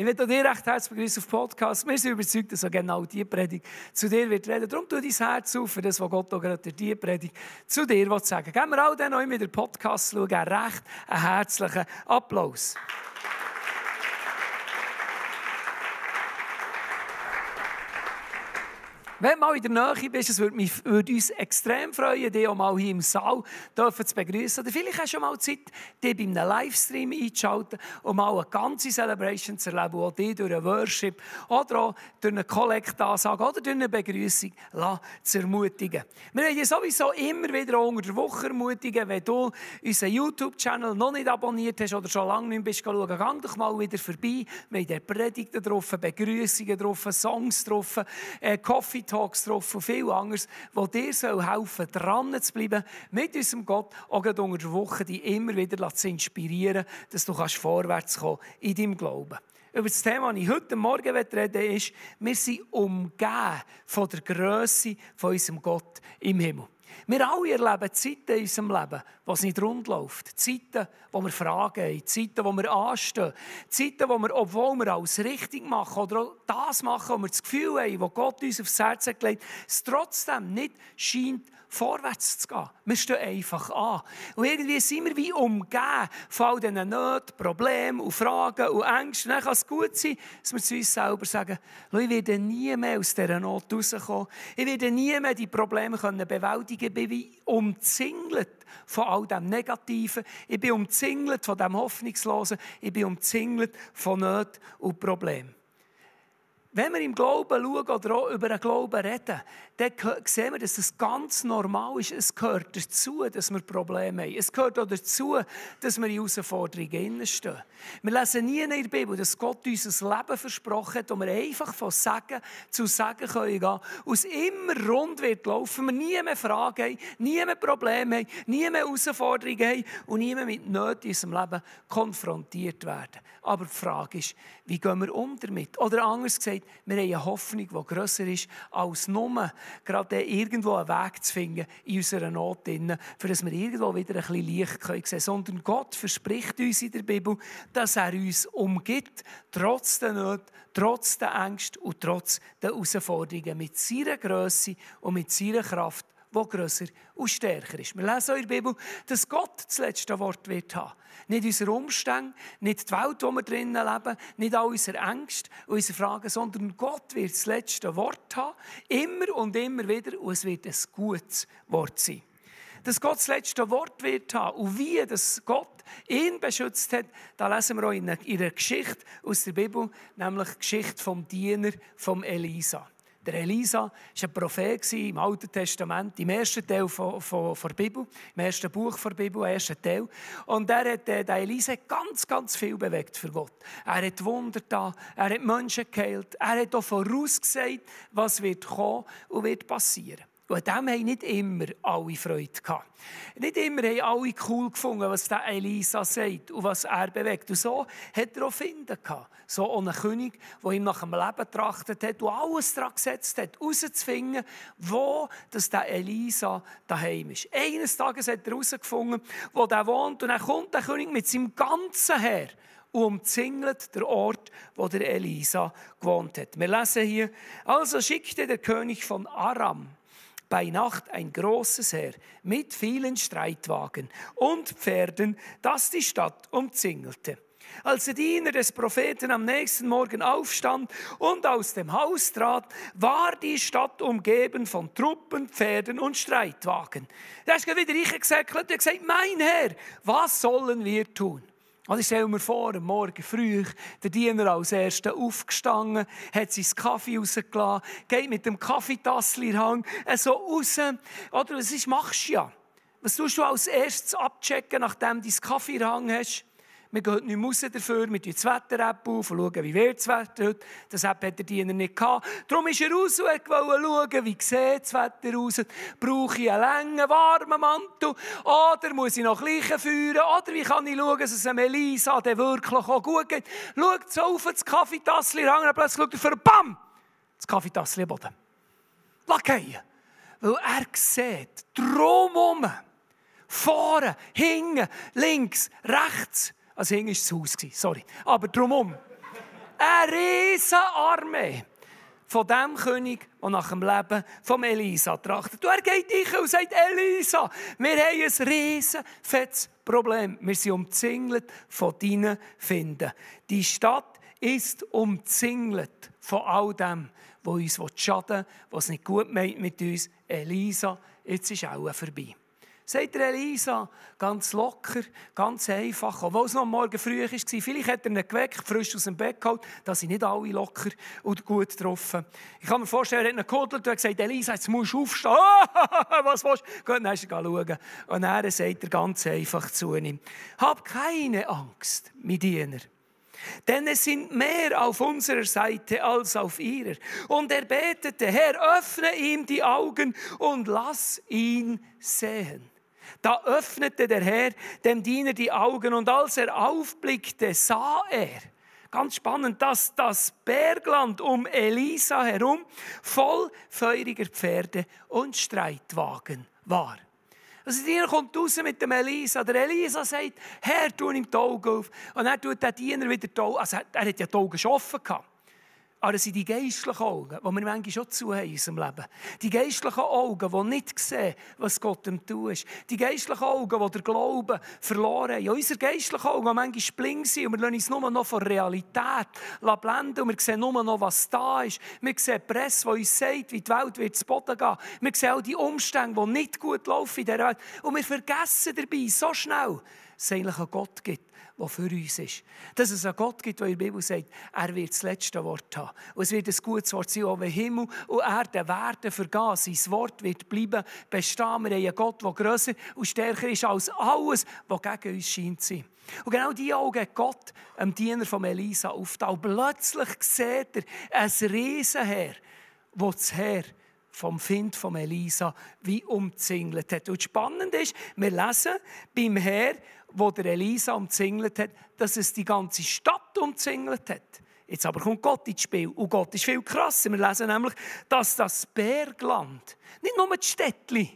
Ich möchte dir recht herzlich begrüßen auf Podcast. Wir sind überzeugt, dass auch genau diese Predigt zu dir wird reden. Darum tu dein Herz auf für das, was Gott auch gerade durch diese Predigt zu dir will sagen. Gehen wir all dann noch mit den Podcast schauen. Recht einen herzlichen Applaus Wenn du mal in der Nähe bist, es würde, mich, würde uns extrem freuen, dich auch mal hier im Saal zu begrüßen. Oder vielleicht hast du mal Zeit, dich bei einem Livestream einzuschalten und mal eine ganze Celebration zu erleben, auch dich durch einen Worship oder auch durch eine Kollektansage oder durch eine Begrüßung zu ermutigen. Wir wollen dich sowieso immer wieder unter der Woche ermutigen, wenn du unseren YouTube-Channel noch nicht abonniert hast oder schon lange nicht bist, schauen, geh doch mal wieder vorbei. Wir haben Predigten drauf, Begrüßungen drauf, Songs drauf, äh, Coffee Talks drauf und viel anderes, wo dir helfen soll, dran zu bleiben mit unserem Gott, auch gerade unter der Woche, die immer wieder zu inspirieren, dass du kannst vorwärts kommen in deinem Glauben. Über das Thema, das ich heute Morgen reden ist, wir sind umgeben von der Größe von unserem Gott im Himmel. Wir alle erleben Zeiten in unserem Leben, wo es nicht rund läuft. Zeiten, wo wir Fragen haben. Zeiten, wo wir anstehen. Zeiten, wo wir, obwohl wir alles richtig machen oder das machen, wo wir das Gefühl haben, wo Gott uns aufs Herz hat gelegt, es trotzdem nicht scheint, vorwärts zu gehen. Wir stehen einfach an. Und irgendwie sind wir wie umgeben von all diesen Nöten, Problemen und Fragen und Ängsten. Dann kann es gut sein, dass wir zu uns selber sagen, ich werde nie mehr aus dieser Not rauskommen. Ich werde nie mehr die Probleme bewältigen. Ich bin wie umzingelt von all dem Negativen. Ich bin umzingelt von dem Hoffnungslosen. Ich bin umzingelt von Nöten und Problemen. Wenn wir im Glauben schauen oder auch über den Glauben reden, dann sehen wir, dass es ganz normal ist. Es gehört dazu, dass wir Probleme haben. Es gehört auch dazu, dass wir in Herausforderungen stehen. Wir lesen nie in der Bibel, dass Gott uns ein Leben versprochen hat, wo wir einfach von Sagen zu Sagen gehen können. Es immer rund wird laufen, wir nie mehr Fragen haben, nie mehr Probleme haben, nie mehr Herausforderungen haben und nie mehr mit Nöten in unserem Leben konfrontiert werden. Aber die Frage ist, wie gehen wir um damit? Oder anders gesagt, wir haben eine Hoffnung, die grösser ist als nur gerade irgendwo einen Weg zu finden in unserer Not, für dass wir irgendwo wieder ein bisschen Licht sehen können. Sondern Gott verspricht uns in der Bibel, dass er uns umgibt, trotz der Not, trotz der Ängste und trotz der Herausforderungen, mit seiner Größe und mit seiner Kraft, die grösser und stärker ist. Wir lesen in der Bibel, dass Gott das letzte Wort wird haben. Nicht unsere Umstände, nicht die Welt, in der wir drinnen leben, nicht all unsere Ängste unsere Fragen, sondern Gott wird das letzte Wort haben, immer und immer wieder, und es wird ein gutes Wort sein. Dass Gott das letzte Wort wird haben und wie das Gott ihn beschützt hat, da lesen wir auch in einer Geschichte aus der Bibel, nämlich die Geschichte vom Diener von Elisa. Der Elisa war ein Prophet im Alten Testament, im ersten Teil von, von, von der Bibel, im ersten Buch der Bibel, im ersten Teil. Und er hat, äh, der Elisa ganz, ganz viel bewegt für Gott. Er hat Wunder da, er hat Menschen geheilt, er hat auch vorausgesagt, was wird kommen und wird passieren. Und an dem haben nicht immer alle Freude gehabt. Nicht immer haben alle cool gefunden, was der Elisa sagt und was er bewegt. Und so hat er auch Finden gehabt. So einen König, der ihm nach dem Leben trachtet hat und alles daran gesetzt hat, herauszufinden, wo das der Elisa daheim ist. Eines Tages hat er herausgefunden, wo der wohnt. Und dann kommt der König mit seinem ganzen Heer und umzingelt der Ort, wo der Elisa gewohnt hat. Wir lesen hier, also schickte der König von Aram bei Nacht ein großes Heer mit vielen Streitwagen und Pferden, das die Stadt umzingelte. Als der Diener des Propheten am nächsten Morgen aufstand und aus dem Haus trat, war die Stadt umgeben von Truppen, Pferden und Streitwagen. Da ist wieder ich und gesagt, mein Herr, was sollen wir tun? Und ich stelle mir vor, am Morgen früh, der Diener als Erster aufgestanden, hat sein Kaffee rausgelassen, geht mit dem Kaffeetasslerhang so raus. Oder was ist, machst du ja? Was tust du als erstes abchecken, nachdem du deinen Kaffeerhang hast? Wir gehen nicht mehr raus dafür, wir schauen das Wetter-App auf und schauen, wie wird das Wetter heute. Das App hat der Diener nicht gehabt. Darum ist er raus und wollte schauen, wie sieht das Wetter aus. Brauche ich einen langen, warmen Mantel? Oder muss ich noch Leichen führen? Oder wie kann ich schauen, dass es einem Elisa der wirklich auch gut geht? Schaut so auf das Kaffeetassel hängen und plötzlich schaut er für BAM! Das Kaffeetassel Boden. Lass. Weil er sieht, drumherum, vorne, hinten, links, rechts, also hinten war das Haus, sorry. Aber drumherum. eine riesen Armee von dem König, der nach dem Leben von Elisa trachtet. Und er geht dich und sagt, Elisa, wir haben ein riesen fettes Problem. Wir sind umzingelt von deinen Finden. Die Stadt ist umzingelt von all dem, was uns schaden will, was nicht gut meint mit uns. Elisa, jetzt ist auch vorbei. Sagt Elisa, ganz locker, ganz einfach, obwohl es noch morgen früh war. Vielleicht hat er ihn geweckt, frisch aus dem Bett geholt, da sind nicht alle locker und gut getroffen. Ich kann mir vorstellen, er hat ihn gehudelt und gesagt, Elisa, jetzt musst du aufstehen. was willst du? Gut, dann ist er schauen. Und er sagt er ganz einfach zu ihm, hab keine Angst, mein Diener. Denn es sind mehr auf unserer Seite als auf ihrer. Und er betete, Herr, öffne ihm die Augen und lass ihn sehen. Da öffnete der Herr dem Diener die Augen und als er aufblickte, sah er, ganz spannend, dass das Bergland um Elisa herum voll feuriger Pferde und Streitwagen war. Also der kommt raus mit dem Elisa. Der Elisa sagt, Herr, tu ihm die Augen auf. Und er tut der Diener wieder die Augen, also er hat ja die Augen schon offen gehabt. Aber es sind die geistlichen Augen, die wir manchmal schon zu haben in unserem Leben. Die geistlichen Augen, die nicht sehen, was Gott ihm tut. Die geistlichen Augen, die der Glauben verloren haben. Unsere geistlichen Augen, die manchmal blind sind und wir lassen uns nur noch von Realität blenden und wir sehen nur noch, was da ist. Wir sehen die Presse, die uns sagt, wie die Welt wird zu Boden gehen. Wir sehen auch die Umstände, die nicht gut laufen in dieser Welt. Und wir vergessen dabei so schnell, es eigentlich einen Gott gibt der für uns ist. Dass es einen Gott gibt, der in der Bibel sagt, er wird das letzte Wort haben. Und es wird ein gutes Wort sein, auch wenn Himmel und Erde werden vergehen. Sein Wort wird bleiben bestehen. Wir haben einen Gott, der grösser und stärker ist als alles, was gegen uns scheint zu sein. Und genau diese Augen hat Gott dem Diener von Elisa aufgetan. Und plötzlich sieht er ein Riesenheer, das das Heer vom Find von Elisa wie umzingelt hat. Und spannend ist, wir lesen beim Heer, wo der Elisa umzingelt hat, dass es die ganze Stadt umzingelt hat. Jetzt aber kommt Gott ins Spiel. Und Gott ist viel krasser. Wir lesen nämlich, dass das Bergland, nicht nur die Städtchen,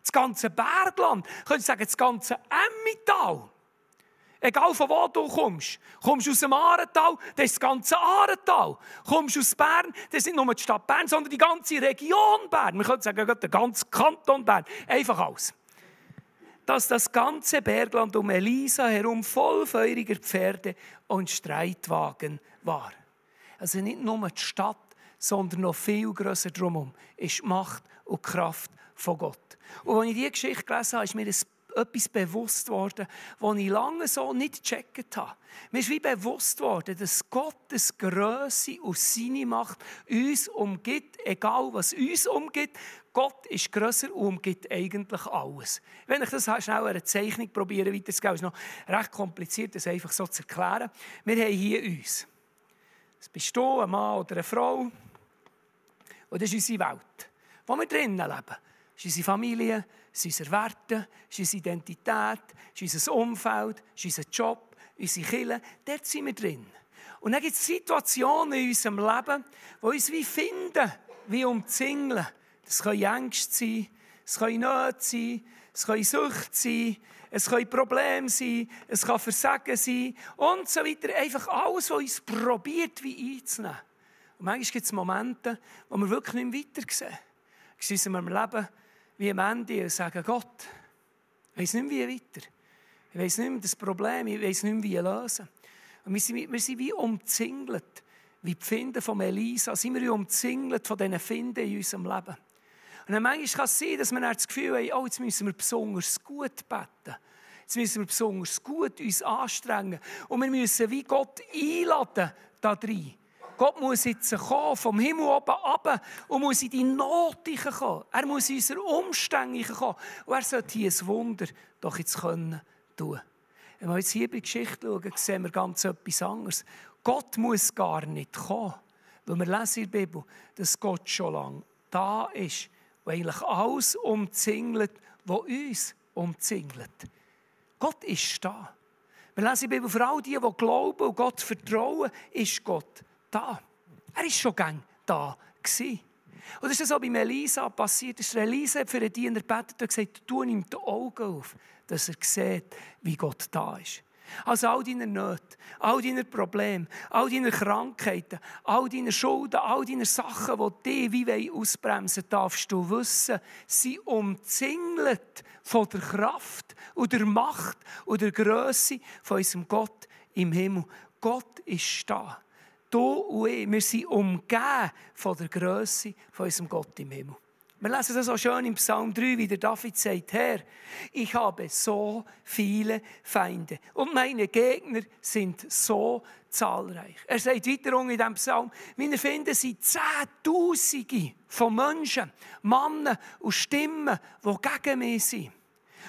das ganze Bergland, könnte ich sagen, das ganze Emmital, egal von wo du kommst, kommst du aus dem Ahrental, das ist das ganze Ahrental. Kommst du aus Bern, das ist nicht nur die Stadt Bern, sondern die ganze Region Bern. Wir können sagen, der ganze Kanton Bern. Einfach alles dass das ganze Bergland um Elisa herum voll feuriger Pferde und Streitwagen war. Also nicht nur die Stadt, sondern noch viel grösser drumherum ist die Macht und die Kraft von Gott. Und als ich diese Geschichte gelesen habe, ist mir etwas bewusst worden, was ich lange so nicht gecheckt habe. Mir ist wie bewusst worden, dass Gottes Größe und seine Macht uns umgibt, egal was uns umgibt. Gott ist grösser und umgibt eigentlich alles. Wenn ich das schnell eine Zeichnung probiere weiterzugeben, ist noch recht kompliziert, das einfach so zu erklären. Wir haben hier uns. Es bist du, ein Mann oder eine Frau. Und das ist unsere Welt, wo wir drinnen leben. Das ist unsere Familie, das ist unsere Werte, das ist unsere Identität, das ist unser Umfeld, das ist unser Job, unsere Kirche. Dort sind wir drin. Und dann gibt es Situationen in unserem Leben, die uns wie finden, wie umzingeln. Das können Ängste sein, es können Nöte sein, es können Sucht sein, es können Probleme sein, es kann Versagen sein und so weiter. Einfach alles, was uns probiert, wie einzunehmen. Und manchmal gibt es Momente, wo wir wirklich nicht weiter sehen. In unserem Leben wie am Ende und sagen, Gott, ich weiß nicht mehr, wie weiter. Ich weiß nicht mehr das Problem, ich weiß nicht mehr, wie lösen. Und wir sind, wir sind wie umzingelt, wie die Finden von Elisa, sind wir umzingelt von diesen Finden in unserem Leben. Und dann manchmal kann es sein, dass wir das Gefühl haben, oh, jetzt müssen wir besonders gut beten. Jetzt müssen wir besonders gut uns anstrengen. Und wir müssen wie Gott einladen da drin. Gott muss jetzt kommen, vom Himmel oben runter und muss in die Not kommen. Er muss in unsere Umstände kommen. Und er sollte hier ein Wunder doch jetzt können tun. Wenn wir jetzt hier bei der Geschichte schauen, sehen wir ganz etwas anderes. Gott muss gar nicht kommen. Weil wir lesen in der Bibel, dass Gott schon lange da ist und eigentlich alles umzingelt, was uns umzingelt. Gott ist da. Wir lesen der Bibel, für all die, die glauben und Gott vertrauen, ist Gott da. Er war schon gern da. Gewesen. Und das ist so bei Elisa passiert. Ist Elisa für den Diener gebetet und gesagt, tu ihm die Augen auf, dass er sieht, wie Gott da ist. Also all deine Nöte, all deine Probleme, all deine Krankheiten, all deine Schulden, all deine Sachen, die dich wie ausbremsen darfst du wissen, sie umzingelt von der Kraft und der Macht und der Größe von unserem Gott im Himmel. Gott ist da. Du und ich, wir sind umgeben von der Größe von unserem Gott im Himmel. Wir lesen das auch schön im Psalm 3, wie der David sagt, Herr, ich habe so viele Feinde und meine Gegner sind so zahlreich. Er sagt weiter in diesem Psalm, meine Feinde sind Zehntausende von Menschen, Männern und Stimmen, die gegen mich sind.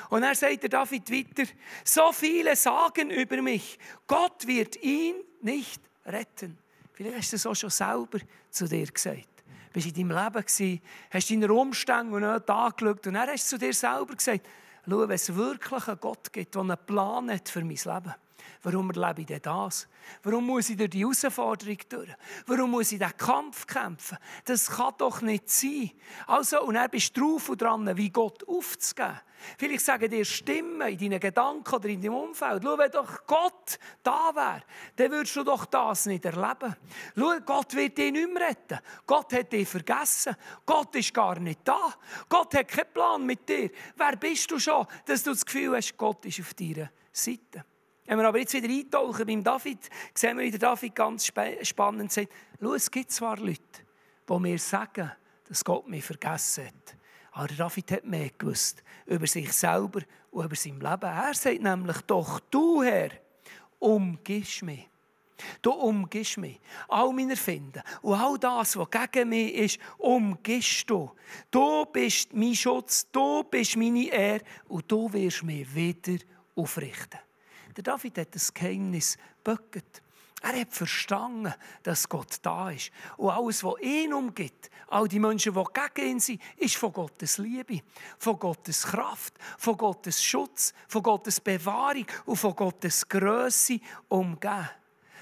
Und er sagt der David weiter, so viele sagen über mich, Gott wird ihn nicht retten. Vielleicht hast du das auch schon selber zu dir gesagt. Warst in deinem Leben, gewesen, hast deine Umstände nicht angeschaut und dann hast du zu dir selber gesagt, schau, wenn es wirklich einen Gott gibt, der einen Plan hat für mein Leben, Warum erlebe ich denn das? Warum muss ich durch die Herausforderung durch? Warum muss ich diesen Kampf kämpfen? Das kann doch nicht sein. Also, und dann bist drauf und dran, wie Gott aufzugeben. Vielleicht sagen dir Stimmen in deinen Gedanken oder in deinem Umfeld. Schau, wenn doch Gott da wäre, dann würdest du doch das nicht erleben. Schau, Gott wird dich nicht mehr retten. Gott hat dich vergessen. Gott ist gar nicht da. Gott hat keinen Plan mit dir. Wer bist du schon, dass du das Gefühl hast, Gott ist auf deiner Seite? Wenn wir aber jetzt wieder eintauchen beim David, sehen wir, wie der David ganz spannend sagt, schau, es gibt zwar Leute, die mir sagen, dass Gott mich vergessen hat. Aber David hat mehr gewusst über sich selber und über sein Leben. Er sagt nämlich, doch du, Herr, umgibst mich. Du umgibst mich. All meine Finden und all das, was gegen mich ist, umgibst du. Du bist mein Schutz, du bist meine Ehre und du wirst mich wieder aufrichten. Der David hat das Geheimnis böcket. Er hat verstanden, dass Gott da ist. Und alles, was ihn umgibt, all die Menschen, die gegen ihn sind, ist von Gottes Liebe, von Gottes Kraft, von Gottes Schutz, von Gottes Bewahrung und von Gottes Größe umgeben.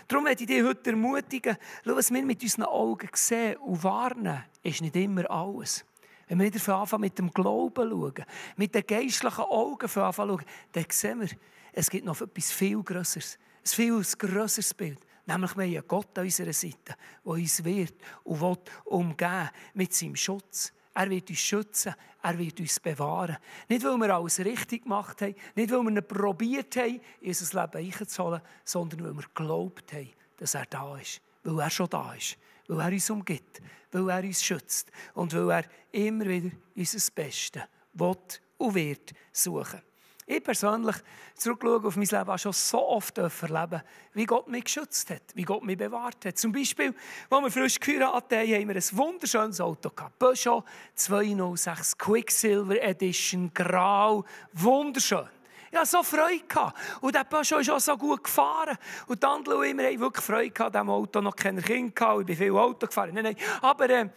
Darum möchte ich dich heute ermutigen, was wir mit unseren Augen sehen und warnen, ist nicht immer alles. Wenn wir wieder anfangen mit dem Glauben schauen, mit den geistlichen Augen anfangen schauen, dann sehen wir, es gibt noch etwas viel Größeres. Ein viel grösseres Bild. Nämlich wir haben Gott an unserer Seite, der uns wird und will umgeben mit seinem Schutz. Er wird uns schützen, er wird uns bewahren. Nicht, weil wir alles richtig gemacht haben, nicht, weil wir probiert haben, unser Leben einzuholen, sondern weil wir geglaubt haben, dass er da ist. Weil er schon da ist. Weil er uns umgibt. Weil er uns schützt. Und weil er immer wieder unser Bestes will und wird suchen. Ich persönlich zurückschaue auf mein Leben auch schon so oft erleben, wie Gott mich geschützt hat, wie Gott mich bewahrt hat. Zum Beispiel, als wir frisch geheiratet haben, haben wir ein wunderschönes Auto gehabt. Peugeot 206 Quicksilver Edition, grau, wunderschön. Ich hatte so Freude. Gehabt. Und der Peugeot ist auch so gut gefahren. Und die anderen und wir haben wirklich Freude gehabt, an diesem Auto noch keine Kinder Ich bin viel Auto gefahren. Nein, nein. Aber äh,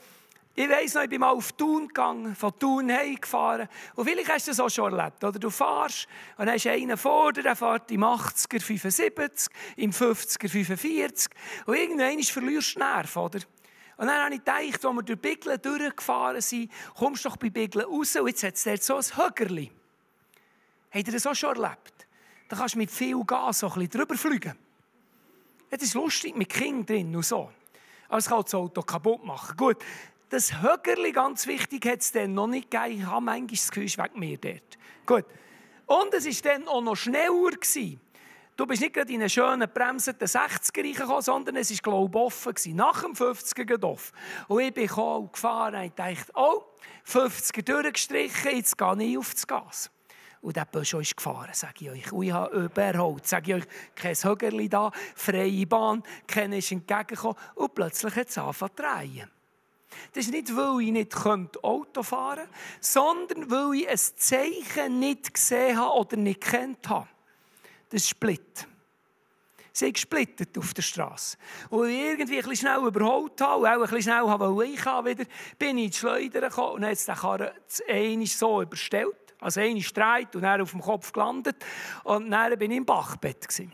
ich weiss noch, ich bin mal auf Thun gegangen, von Thun heimgefahren. Und vielleicht hast du das auch schon erlebt. Oder du fährst und hast einen vor dir, der fährt im 80er 75, im 50er 45. Und irgendwann verlierst du die Nerven, oder? Und dann habe ich gedacht, als wir durch Biglen durchgefahren sind, kommst du doch bei Biglen raus und jetzt hat es dort so ein Högerli. Habt ihr das auch schon erlebt? Da kannst du mit viel Gas so ein bisschen drüber fliegen. Das ist lustig mit Kindern drin und so. Aber es kann das Auto kaputt machen. Gut, das Högerli, ganz wichtig, hat es dann noch nicht gegeben. Ich habe manchmal das Gefühl, wegen mir dort. Gut. Und es war dann auch noch schneller. Gewesen. Du bist nicht gerade in einen schönen, bremsenden 60er reingekommen, sondern es war, glaube ich, offen. Gewesen. Nach dem 50er offen. Und ich bin gekommen gefahren und dachte, oh, 50er durchgestrichen, jetzt gehe ich auf das Gas. Und der Peugeot ist gefahren, sage ich euch. Und ich habe überholt, sage ich euch, kein Högerli da, freie Bahn, keiner ist entgegengekommen. Und plötzlich hat es angefangen zu drehen. Das ist nicht, weil ich nicht Auto fahren könnte, sondern weil ich ein Zeichen nicht gesehen habe oder nicht kennt habe. Das ist Split. Sie gesplittet auf der Straße. Und irgendwie ein bisschen schnell überholt habe und auch ein bisschen schnell habe ich wieder, bin ich ins Schleudern gekommen und dann hat es den Karren einmal so überstellt. Also eine streit und dann auf dem Kopf gelandet. Und dann bin ich im Bachbett. Gewesen.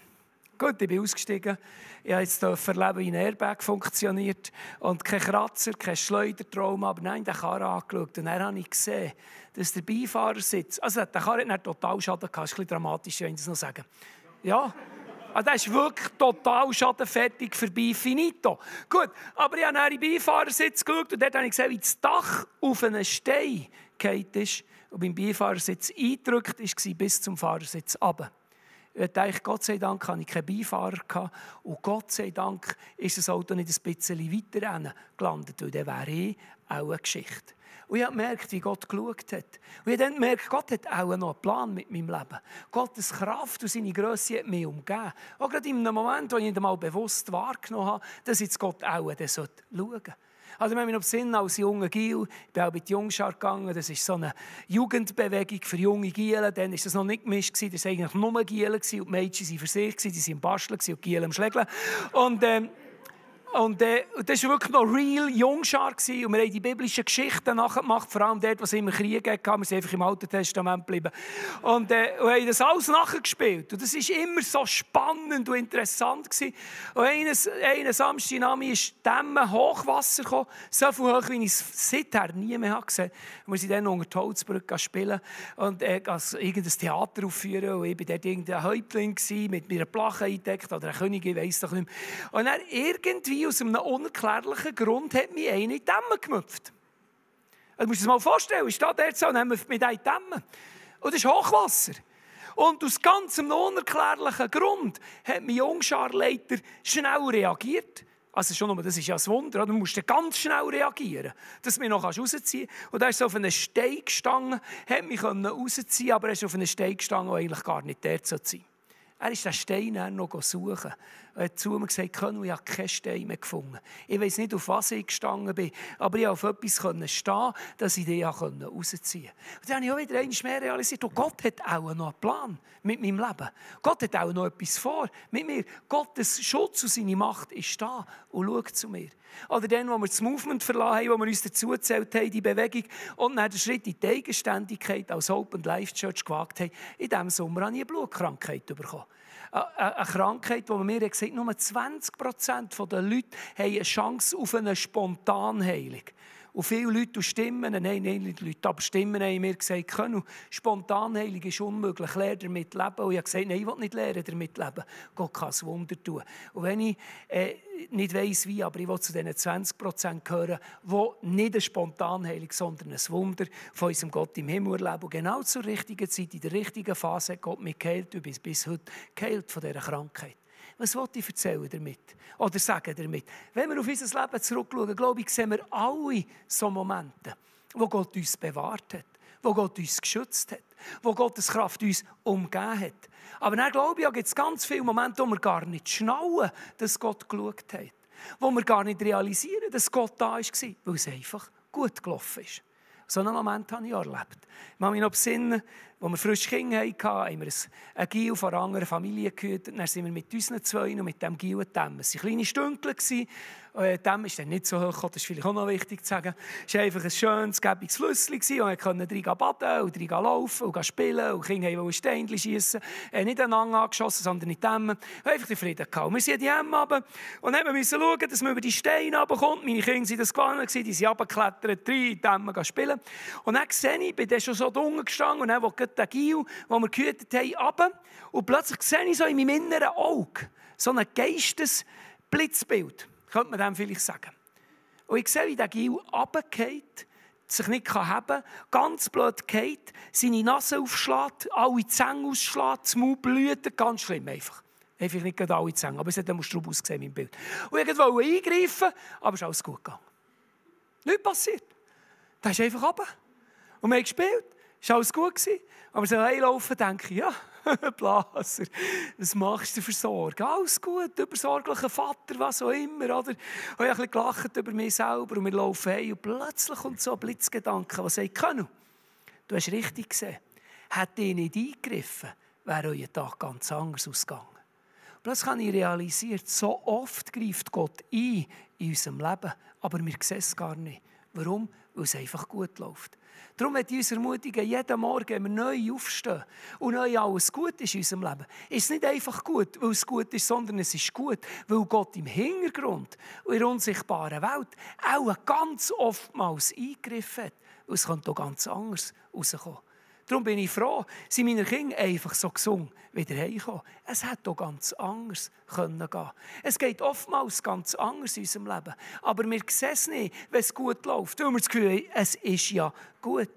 Gut, ich bin ausgestiegen. Ich habe jetzt erleben, wie ein Airbag funktioniert. Und kein Kratzer, kein Schleudertraum. Aber nein, der Karre angeschaut. Und dann habe ich gesehen, dass der Beifahrer sitzt. Also, der Karre hat total Schaden gehabt. Das ist ein bisschen dramatisch, wenn ich das noch sagen. Ja. Also das ist wirklich total schadenfertig vorbei, finito. Gut, aber ich habe dann in den Beifahrersitz geschaut und dort habe ich gesehen, wie das Dach auf einen Stein gefallen ist und beim Beifahrersitz eingedrückt war bis zum Fahrersitz runter. Ich dachte, Gott sei Dank hatte ich keinen Beifahrer. Und Gott sei Dank ist das Auto nicht ein bisschen weiter gelandet, weil dann wäre ich auch eine Geschichte. Und ich habe gemerkt, wie Gott geschaut hat. Und ich habe dann gemerkt, Gott hat auch noch einen Plan mit meinem Leben. Gottes Kraft und seine Größe hat mich umgeben. Auch gerade in einem Moment, wo ich einmal bewusst wahrgenommen habe, dass jetzt Gott auch schauen sollte. Also, wir haben noch Sinn als junger Gil. Ich bin auch mit Jungschar gegangen. Das ist so eine Jugendbewegung für junge Gielen. Dann war das noch nicht gemischt. Das war eigentlich nur Gielen. Und die Mädchen waren für sich. Die waren im Basteln und Gielen am Schlägeln. Und, ähm, und äh, das war wirklich noch real Jungschar. Und wir haben die biblischen Geschichten nachgemacht, vor allem dort, wo es immer Kriege gab. Wir sind einfach im Alten Testament geblieben. Und, äh, und haben das alles nachgespielt. Und das war immer so spannend und interessant. Gewesen. Und eines, eines Samstagnami ist Dämme Hochwasser gekommen, so viel hoch, wie ich es seither nie mehr gesehen habe. Wir sind dann unter die Holzbrücke spielen und äh, irgendein Theater aufführen. Und ich war dort irgendein Häuptling mit meiner Plache eingedeckt oder ein König, ich weiss doch nicht mehr. Und dann irgendwie aus einem unerklärlichen Grund hat mich einer in Dämme gemüpft. Also, du musst dir das mal vorstellen, ich stehe dort so und mit in die Dämme. Und das ist Hochwasser. Und aus ganz einem unerklärlichen Grund hat mein Jungscharleiter schnell reagiert. Also schon nur, das ist ja ein Wunder, du musst ganz schnell reagieren, dass du mich noch rausziehen kannst. Und er ist so auf einen Stein gestanden, hat mich rausziehen aber er ist auf gestanden, der eigentlich gar nicht der zu sein. Er ist den Stein noch suchen. Er hat zu mir gesagt, ich habe keinen Stein mehr gefunden. Ich weiß nicht, auf was ich gestanden bin, aber ich konnte auf etwas stehen, dass ich den rausziehen konnte. Und dann habe ich auch wieder einmal mehr realisiert, oh, Gott hat auch noch einen Plan mit meinem Leben. Gott hat auch noch etwas vor mit mir. Gottes Schutz und seine Macht ist da und schaut zu mir. Oder dann, wo wir das Movement verlassen haben, wo wir uns dazu gezählt haben, die Bewegung, und dann den Schritt in die Eigenständigkeit als Open Life Church gewagt haben, in diesem Sommer habe ich eine Blutkrankheit bekommen eine Krankheit, wo man mir gesagt hat, nur 20% der Leute haben eine Chance auf eine Spontanheilung. Und viele Leute stimmen, nein, nein, die Leute, aber stimmen haben mir gesagt, können, Spontanheilung ist unmöglich, lerne damit leben. Und ich habe gesagt, nein, ich will nicht lernen damit leben. Gott kann es Wunder tun. Und wenn ich äh, nicht weiss wie, aber ich will zu diesen 20 Prozent gehören, die nicht eine Spontanheilung, sondern ein Wunder von unserem Gott im Himmel erleben. Und genau zur richtigen Zeit, in der richtigen Phase hat Gott mich geheilt und bis heute geheilt von dieser Krankheit. Was wollte ich erzählen damit? Oder sagen damit? Wenn wir auf unser Leben zurückschauen, glaube ich, sehen wir alle so Momente, wo Gott uns bewahrt hat, wo Gott uns geschützt hat, wo Gottes Kraft uns umgeben hat. Aber dann glaube ich, gibt es ganz viele Momente, wo wir gar nicht schnallen, dass Gott geschaut hat. Wo wir gar nicht realisieren, dass Gott da war, weil es einfach gut gelaufen ist. So einen Moment habe ich erlebt. Ich kann mich noch besinnen, als wir frisch Kinder hatten, haben wir ein Gil von einer anderen Familie gehütet. Dann sind wir mit unseren zwei und mit dem Gil dämmen. Es waren kleine Stündchen. Äh, Dämme ist dann nicht so hoch, das ist vielleicht auch noch wichtig zu sagen. Es war einfach ein schönes, gäbiges Flüsschen und wir konnten drin baden und drin laufen und spielen und die Kinder wollten Steinchen schiessen. Äh, nicht aneinander angeschossen, sondern in Dämme. Wir einfach den Frieden gehabt. Wir sind in die Dämme runter und dann mussten wir schauen, dass man über die Steine runterkommt. Meine Kinder waren das gewohnt, die sind runtergeklettert, rein in Dämme spielen. Und dann sehe ich, ich bin dann schon so dunkel gestanden und dann der Gil, den wir gehütet haben, runter. Und plötzlich sehe ich so in meinem inneren Auge so ein Geistesblitzbild könnte man dem vielleicht sagen. Und ich sehe, wie der Gil runtergeht, sich nicht haben kann, ganz blöd geht, seine Nase aufschlägt, alle Zähne ausschlägt, das Maul blüht, ganz schlimm einfach. Einfach nicht gerade alle Zähne, aber es hat dann Strub ausgesehen im Bild. Und ich wollte eingreifen, aber es ist alles gut gegangen. Nichts passiert. Da ist einfach runter. Und wir haben gespielt, war alles gut. Aber so einlaufen denke ich, ja, Blaser, was machst du für Sorge? Alles gut, übersorglicher Vater, was auch immer. Oder? Ich habe ein bisschen gelacht über mich selber und wir laufen hey und plötzlich kommt so ein Blitzgedanke, was sagt, Kanu, du hast richtig gesehen. Hätte ich nicht eingegriffen, wäre euer Tag ganz anders ausgegangen. Plötzlich habe ich realisiert, so oft greift Gott ein in unserem Leben, aber wir sehen es gar nicht. Warum? Weil es einfach gut läuft. Darum ich uns ermutigen, jeden Morgen, wir neu aufstehen und neu alles gut ist in unserem Leben, ist es nicht einfach gut, weil es gut ist, sondern es ist gut, weil Gott im Hintergrund und in der unsichtbaren Welt auch ganz oftmals eingegriffen hat. Und es könnte auch ganz anders rauskommen. Darum bin ich froh, sind meine Kinder einfach so gesungen wieder heimgekommen. Es hätte auch ganz anders können gehen Es geht oftmals ganz anders in unserem Leben. Aber wir sehen es nicht, wenn es gut läuft. Weil wir das Gefühl es ist ja gut.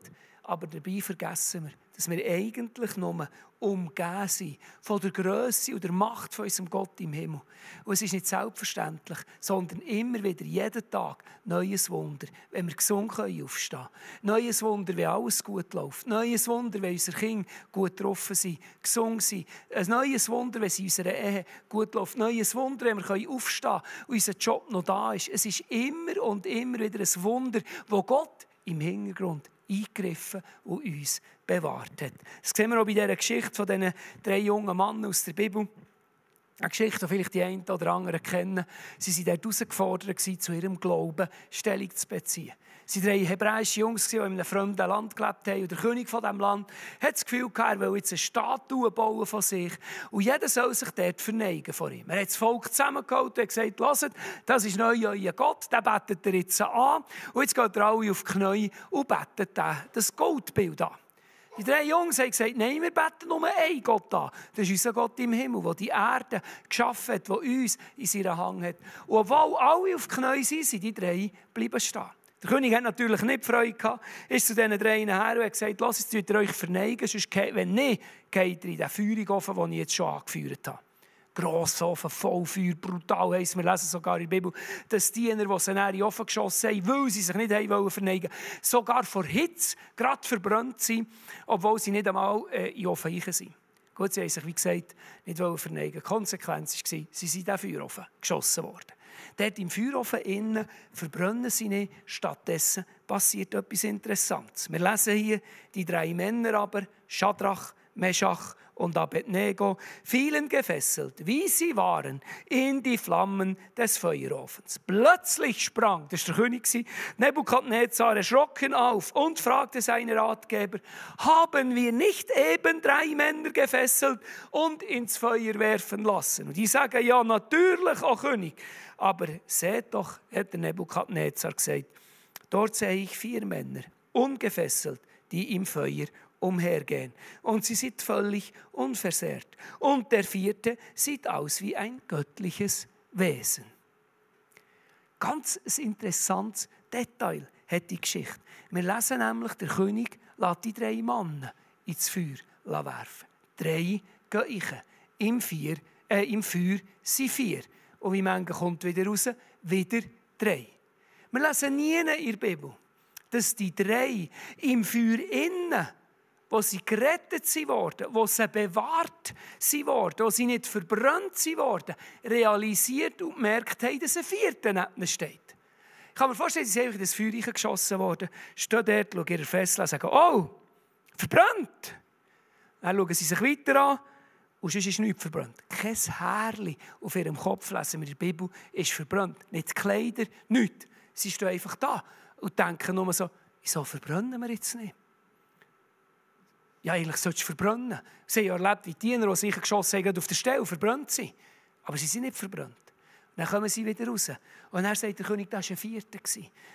Aber dabei vergessen wir, dass wir eigentlich nur umgeben sind von der Größe und der Macht von unserem Gott im Himmel. Und es ist nicht selbstverständlich, sondern immer wieder, jeden Tag, neues Wunder, wenn wir gesund aufstehen können. Neues Wunder, wenn alles gut läuft. Neues Wunder, wenn unsere Kinder gut getroffen sind, gesund sind. Ein neues Wunder, wenn es in unserer Ehe gut läuft. Neues Wunder, wenn wir aufstehen können und unser Job noch da ist. Es ist immer und immer wieder ein Wunder, wo Gott im Hintergrund eingegriffen und uns bewahrt hat. Das sehen wir auch bei dieser Geschichte von diesen drei jungen Männern aus der Bibel. Eine Geschichte, die vielleicht die einen oder anderen kennen. Sie waren dort herausgefordert, zu ihrem Glauben Stellung zu beziehen. Sie waren drei hebräische Jungs, die in einem fremden Land gelebt haben. Und der König von diesem Land hat das Gefühl gehabt, er will jetzt eine Statue bauen von sich. Und jeder soll sich dort verneigen vor ihm. Er hat das Volk zusammengeholt und gesagt, lasst, das ist neu euer Gott, den betet ihr jetzt an. Und jetzt geht ihr alle auf die Knie und betet das Goldbild an. Die drei Jungs haben gesagt, nein, wir beten nur einen Gott an. Das ist unser Gott im Himmel, der die Erde geschaffen hat, der uns in seiner Hang hat. Und obwohl alle auf Knie sind, sind die drei bleiben stehen. Der König hat natürlich nicht Freude gehabt, ist zu diesen drei her und hat gesagt, lasst es euch verneigen, sonst, wenn nicht, geht ihr in den Feuerofen, den ich jetzt schon angeführt habe. Grossofen, voll Feuer, brutal heisst. Wir lesen sogar in der Bibel, dass die Diener, die sie in den Ofen geschossen haben, weil sie sich nicht haben verneigen sogar vor Hitze gerade verbrannt sind, obwohl sie nicht einmal äh, in den Ofen sind. Gut, sie haben sich, wie gesagt, nicht verneigen Die Konsequenz war, sie sind in den Feuerofen geschossen worden. Dort im Feuerofen innen verbrennen sie nicht, stattdessen passiert etwas Interessantes. Wir lesen hier die drei Männer aber, Schadrach, Meschach und Abednego fielen gefesselt, wie sie waren, in die Flammen des Feuerofens. Plötzlich sprang, das war der König, Nebukadnezar erschrocken auf und fragte seine Ratgeber, haben wir nicht eben drei Männer gefesselt und ins Feuer werfen lassen? Und die sagen, ja natürlich, o König. Aber seht doch, hat der Nebukadnezar gesagt, dort sehe ich vier Männer, ungefesselt, die im Feuer umhergehen. Und sie sind völlig unversehrt. Und der vierte sieht aus wie ein göttliches Wesen. Ganz ein interessantes Detail hat die Geschichte. Wir lesen nämlich, der König lässt die drei Männer ins Feuer werfen. Drei gehen Im, vier, äh, Im Feuer sind vier. Und wie Menge kommt wieder raus? Wieder drei. Wir lesen nie in der Bibel, dass die drei im Feuer innen wo sie gerettet sind worden, wo sie bewahrt sind worden, wo sie nicht verbrannt sind worden, realisiert und gemerkt haben, dass ein Vierter neben steht. Ich kann mir vorstellen, sie sind in das Feuer geschossen worden, stehen dort, schauen ihre Fessel und sagen, oh, verbrannt. Dann schauen sie sich weiter an und sonst ist nichts verbrannt. Kein Härchen auf ihrem Kopf, lesen wir in der Bibel, ist verbrannt. Nicht die Kleider, nichts. Sie stehen einfach da und denken nur so, wieso verbrennen wir jetzt nicht? Ja, eigentlich sollst du verbrennen. Sie haben erlebt, wie die Diener, die sich geschossen haben, auf der Stelle verbrannt sind. Aber sie sind nicht verbrannt. Dann kommen sie wieder raus. Und dann sagt der König, das war ein Vierter.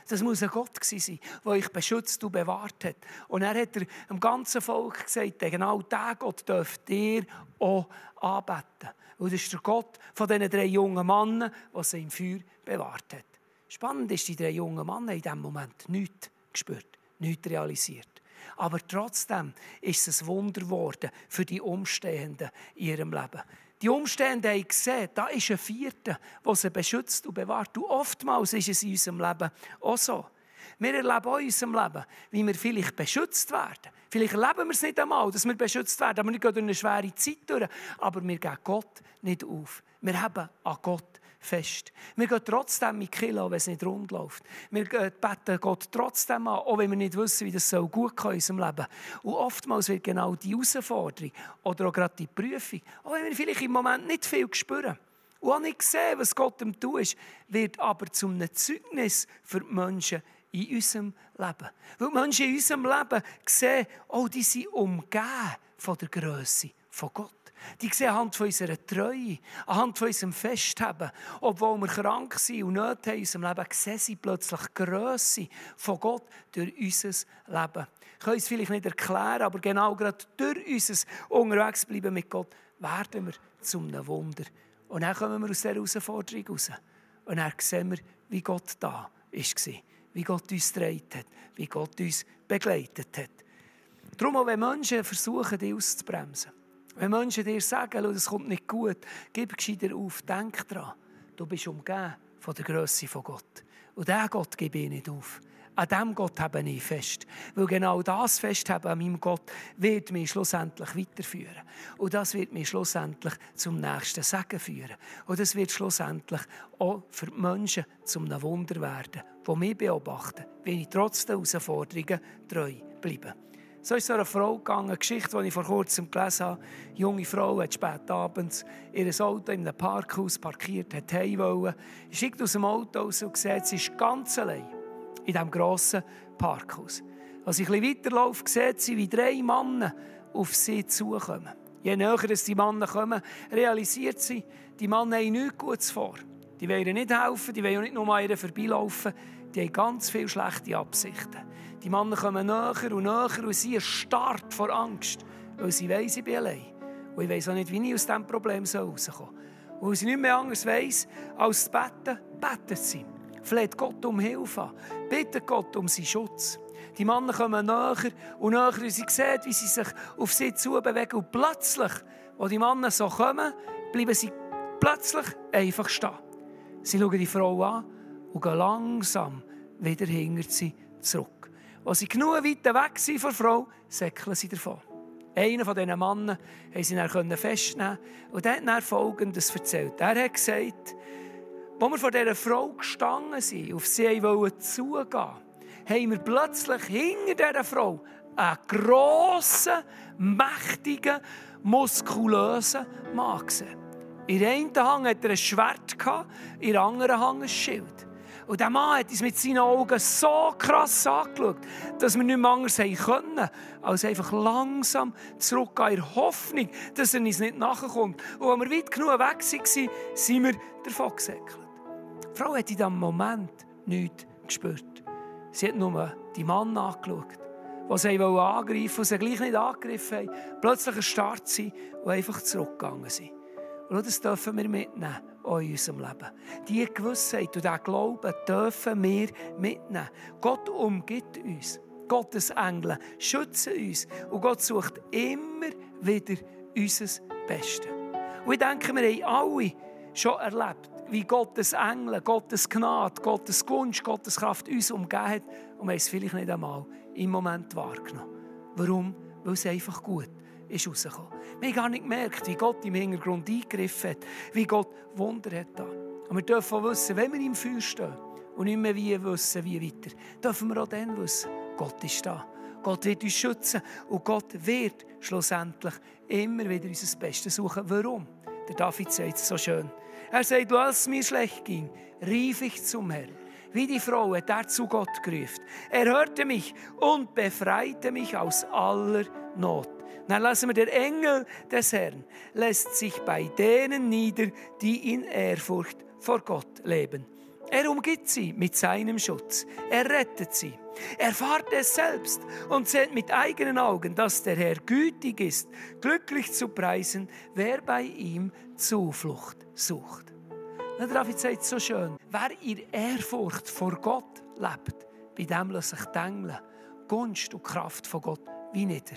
Das muss ein Gott sein, der euch beschützt und bewahrt hat. Und er hat dem ganzen Volk gesagt, genau diesen Gott dürft ihr auch anbeten. Und das ist der Gott von diesen drei jungen Männern, die sie im Feuer bewahrt hat. Spannend ist, die drei jungen Männer in diesem Moment nichts gespürt, nichts realisiert. Aber trotzdem ist es ein Wunder geworden für die Umstehenden in ihrem Leben. Die Umstände haben gesehen, da ist ein Vierter, der sie beschützt und bewahrt. Und oftmals ist es in unserem Leben auch so. Wir erleben auch in unserem Leben, wie wir vielleicht beschützt werden. Vielleicht erleben wir es nicht einmal, dass wir beschützt werden, aber wir gehen durch eine schwere Zeit durch. Aber wir geben Gott nicht auf. Wir haben an Gott fest. Wir gehen trotzdem mit Kilo, wenn es nicht rund läuft. Wir beten Gott trotzdem an, auch wenn wir nicht wissen, wie das so gut kann in unserem Leben. Und oftmals wird genau die Herausforderung oder auch gerade die Prüfung, auch wenn wir vielleicht im Moment nicht viel spüren und auch nicht sehen, was Gott im Tun ist, wird aber zum Zeugnis für die Menschen in unserem Leben. Weil die Menschen in unserem Leben sehen, oh, die sind umgeben von der Größe von Gott. Die sehen anhand von unserer Treue, anhand von unserem Festhaben. Obwohl wir krank sind und nicht haben in unserem Leben, sehen sie plötzlich die Grösse von Gott durch unser Leben. Ich kann es vielleicht nicht erklären, aber genau gerade durch unser Unterwegsbleiben mit Gott werden wir zu einem Wunder. Und dann kommen wir aus dieser Herausforderung raus. Und dann sehen wir, wie Gott da war, wie Gott uns getragen hat, wie Gott uns begleitet hat. Darum, auch wenn Menschen versuchen, dich auszubremsen, wenn Menschen dir sagen, das kommt nicht gut, gib gescheiter auf, denk daran, du bist umgeben von der Größe von Gott. Und diesen Gott gebe ich nicht auf. An diesem Gott habe ich fest. Weil genau das Festhaben an meinem Gott wird mich schlussendlich weiterführen. Und das wird mich schlussendlich zum nächsten Segen führen. Und das wird schlussendlich auch für die Menschen zum einem Wunder werden, die mich beobachten, wenn ich trotz der Herausforderungen treu bleibe. So ist es einer Frau gegangen, eine Geschichte, die ich vor kurzem gelesen habe. Eine junge Frau hat spät abends ihr Auto in einem Parkhaus parkiert, hat heim wollen. Sie steigt aus dem Auto raus und sieht, sie ist ganz allein in diesem grossen Parkhaus. Als ich bisschen weiterlaufe, sieht sie, wie drei Männer auf sie zukommen. Je näher die Männer kommen, realisiert sie, die Männer haben nichts Gutes vor. Die wollen nicht helfen, die wollen nicht nur an ihr vorbeilaufen. Die haben ganz viele schlechte Absichten. Die Männer kommen näher und näher und sie erstarrt vor Angst, weil sie weiss, ich bin allein. Und ich weiss auch nicht, wie ich aus diesem Problem rauskommen soll. Und weil sie nicht mehr anders weiss, als zu beten, betet sie. Fleht Gott um Hilfe an. Bittet Gott um seinen Schutz. Die Männer kommen näher und näher und sie sehen, wie sie sich auf sie zubewegen. Und plötzlich, als die Männer so kommen, bleiben sie plötzlich einfach stehen. Sie schauen die Frau an und gehen langsam wieder hinter sie zurück. Als sie genug weit weg sind von der Frau, säckeln sie davon. Einer von diesen Männern konnte sie dann festnehmen und der hat dann Folgendes erzählt. Er hat gesagt, als wir vor dieser Frau gestanden sind, auf sie wollten zugehen, haben wir plötzlich hinter dieser Frau einen grossen, mächtigen, muskulösen Mann gesehen. In der einen Hand hatte er ein Schwert, in der anderen Hand ein Schild. Und der Mann hat uns mit seinen Augen so krass angeschaut, dass wir nicht mehr anders haben können, als einfach langsam zurückgehen, in der Hoffnung, dass er uns nicht nachkommt. Und als wir weit genug weg waren, sind wir davon gesäckelt. Die Frau hat in diesem Moment nichts gespürt. Sie hat nur die Mann angeschaut, die sie angreifen und sie gleich nicht angegriffen haben. Plötzlich erstarrt sie und einfach zurückgegangen sind. Und das dürfen wir mitnehmen in unserem Leben. Diese Gewissheit und diesen Glauben dürfen wir mitnehmen. Gott umgibt uns. Gottes Engel schützen uns. Und Gott sucht immer wieder unser Bestes. Und ich denke, wir haben alle schon erlebt, wie Gottes Engel, Gottes Gnade, Gottes Gunst, Gottes Kraft uns umgeben hat. Und wir haben es vielleicht nicht einmal im Moment wahrgenommen. Warum? Weil es einfach gut ist rausgekommen. Wir haben gar nicht gemerkt, wie Gott im Hintergrund eingegriffen hat, wie Gott Wunder hat da. Und wir dürfen wissen, wenn wir im Feuer stehen und nicht mehr wie wissen, wie weiter, dürfen wir auch dann wissen, Gott ist da. Gott wird uns schützen und Gott wird schlussendlich immer wieder unser Bestes suchen. Warum? Der David sagt es so schön. Er sagt, als es mir schlecht ging, rief ich zum Herrn. Wie die Frau hat er zu Gott gerufen. Er hörte mich und befreite mich aus aller Not. Dann lassen wir der Engel des Herrn lässt sich bei denen nieder, die in Ehrfurcht vor Gott leben. Er umgibt sie mit seinem Schutz. Er rettet sie. Er fahrt es selbst und sieht mit eigenen Augen, dass der Herr gütig ist, glücklich zu preisen, wer bei ihm Zuflucht sucht. Der David sagt so schön, wer in Ehrfurcht vor Gott lebt, bei dem lässt sich die Engel, Gunst und Kraft von Gott wie nieder.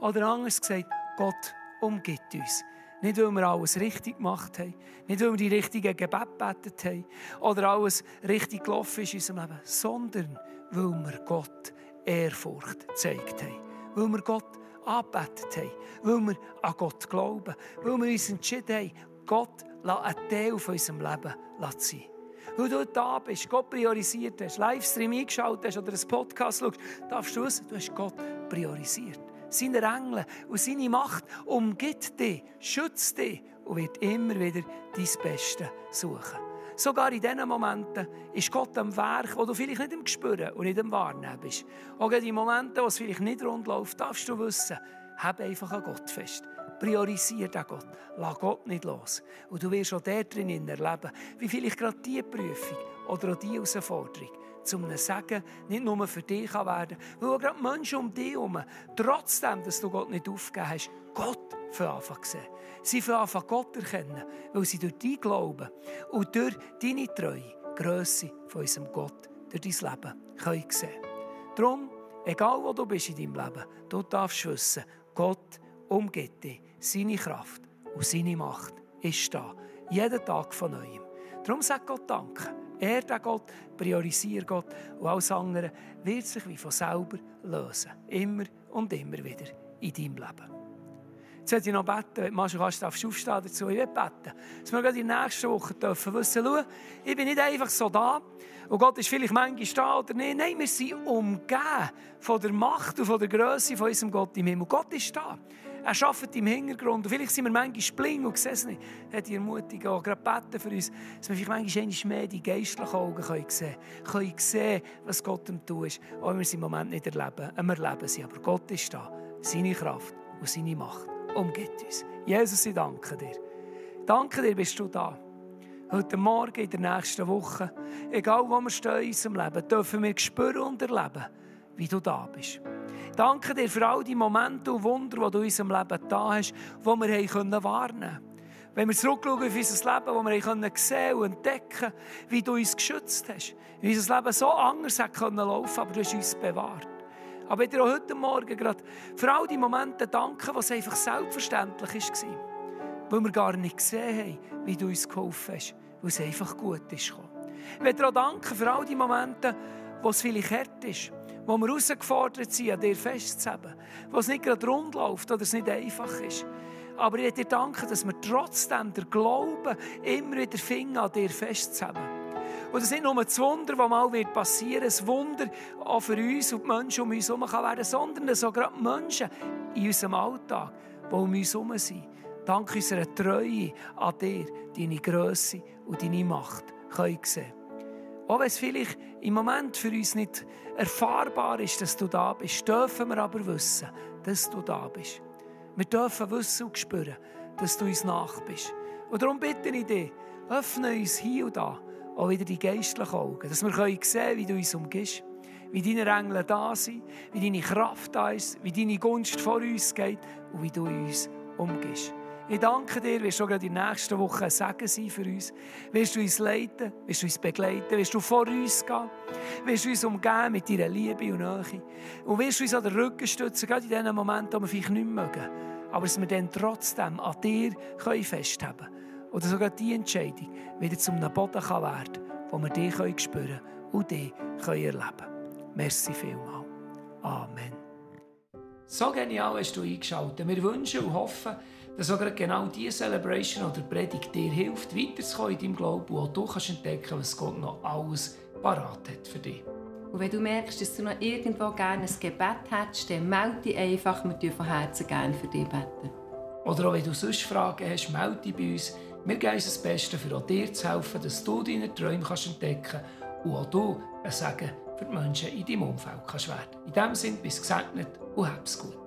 Oder anders gesagt, Gott umgibt uns. Nicht, weil wir alles richtig gemacht haben, nicht, weil wir die richtigen Gebete gebetet haben oder alles richtig gelaufen ist in unserem Leben, sondern weil wir Gott Ehrfurcht gezeigt haben. Weil wir Gott angebetet haben, weil wir an Gott glauben, weil wir uns entschieden haben, Gott ein Teil von unserem Leben zu sein. Weil du da bist, Gott priorisiert hast, Livestream eingeschaltet hast oder einen Podcast schaust, darfst du wissen, du hast Gott priorisiert seine Engel und seine Macht umgibt dich, schützt dich und wird immer wieder dein Bestes suchen. Sogar in diesen Momenten ist Gott am Werk, wo du vielleicht nicht im Gespüren und nicht im Wahrnehmen bist. Auch in den Momenten, wo es vielleicht nicht rund läuft, darfst du wissen, hab einfach an Gott fest. Priorisiere den Gott. Lass Gott nicht los. Und du wirst auch dort drin erleben, wie vielleicht gerade diese Prüfung oder auch diese Herausforderung zum Sagen nicht nur für dich kann werden kann, weil gerade Menschen um dich herum, trotzdem, dass du Gott nicht aufgegeben hast, Gott für Anfang sehen. Sie für Anfang Gott erkennen, weil sie durch dein Glauben und durch deine Treue Grösse von unserem Gott durch dein Leben können sehen. Darum, egal wo du bist in deinem Leben, du darfst wissen, Gott umgeht dich, seine Kraft und seine Macht ist da. Jeden Tag von neuem. Darum sagt Gott Danke. Er, der Gott, priorisiert Gott und alles andere wird sich wie von selber lösen. Immer und immer wieder in deinem Leben. Jetzt möchte ich noch beten. Du kannst, du aufstehen dazu. Ich will beten. Dass wir gerade in der nächsten Woche dürfen wissen, schau, ich bin nicht einfach so da und Gott ist vielleicht manchmal da oder nicht. Nein, wir sind umgeben von der Macht und von der Größe von unserem Gott im Himmel. Gott ist da. Er arbeitet im Hintergrund. Und vielleicht sind wir manchmal blind und sehen es nicht. Hat die Ermutigung auch gerade beten für uns, dass wir vielleicht manchmal mehr die geistlichen Augen können sehen können. Können sehen, was Gott im tun ist. Auch wenn wir es im Moment nicht erleben. Wir erleben sie. Aber Gott ist da. Seine Kraft und seine Macht umgibt uns. Jesus, ich danke dir. Danke dir, bist du da. Heute Morgen, in der nächsten Woche, egal wo wir stehen in unserem Leben, dürfen wir spüren und erleben, wie du da bist. Danke dir für all die Momente und Wunder, die du in unserem Leben da hast, die wir können. Wenn wir zurückschauen auf unser Leben, wo wir sehen und entdecken wie du uns geschützt hast. Wie unser Leben so anders laufen können, aber du hast uns bewahrt. Aber ich dir auch heute Morgen gerade für all die Momente danken, was einfach selbstverständlich war. Weil wir gar nicht gesehen haben, wie du uns geholfen hast, weil es einfach gut ist. Ich will dir auch danken für all die Momente, wo es vielleicht hart ist, wo wir herausgefordert sind, an dir festzuhalten, wo es nicht gerade rund läuft oder es nicht einfach ist. Aber ich dir danken, dass wir trotzdem der Glauben immer wieder finden, an dir festzuhalten. Und ist nicht nur das Wunder, das mal wird passieren wird, ein Wunder auch für uns und die Menschen um uns herum kann werden, sondern sogar die Menschen in unserem Alltag, die um uns herum sind. Dank unserer Treue an dir, deine Größe und deine Macht können sehen. Auch wenn es vielleicht im Moment für uns nicht erfahrbar ist, dass du da bist, dürfen wir aber wissen, dass du da bist. Wir dürfen wissen und spüren, dass du uns nach bist. Und darum bitte ich dich, öffne uns hier und da auch wieder die geistlichen Augen, dass wir sehen können, wie du uns umgehst, wie deine Engel da sind, wie deine Kraft da ist, wie deine Gunst vor uns geht und wie du uns umgehst. Ich danke dir, wirst du gerade in der nächsten Woche ein Segen sein für uns. Wirst du uns leiten, wirst du uns begleiten, wirst du vor uns gehen, wirst du uns umgeben mit deiner Liebe und Nähe. Und wirst du uns an den Rücken stützen, gerade in den Momenten, wo wir vielleicht nicht mögen. Aber dass wir dann trotzdem an dir festhalten können. Oder sogar die Entscheidung wieder zum Boden kann werden wo wir dich spüren und dich erleben können. Merci vielmals. Amen. So genial hast du eingeschaltet. Wir wünschen und hoffen, dass auch genau diese Celebration oder Predigt dir hilft, weiterzukommen in deinem Glauben und auch du kannst entdecken, was Gott noch alles parat hat für dich. Und wenn du merkst, dass du noch irgendwo gerne ein Gebet hättest, dann melde dich einfach, wir von Herzen gerne für dich beten. Oder auch wenn du sonst Fragen hast, melde dich bei uns. Wir geben uns das Beste, für auch dir zu helfen, dass du deine Träume kannst entdecken kannst und auch du ein Segen für die Menschen in deinem Umfeld kannst werden. In diesem Sinne, bis gesegnet und hab's gut.